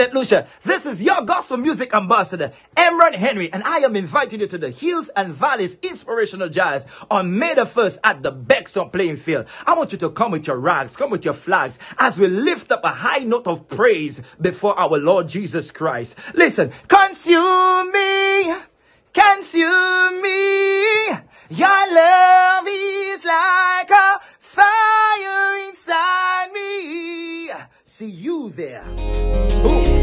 St. Lucia. This is your gospel music ambassador, Emrand Henry, and I am inviting you to the Hills and Valleys Inspirational Jazz on May the 1st at the Bexon playing field. I want you to come with your rags, come with your flags, as we lift up a high note of praise before our Lord Jesus Christ. Listen, consume me, consume me, your love is like a fire inside me. See you there. Ooh.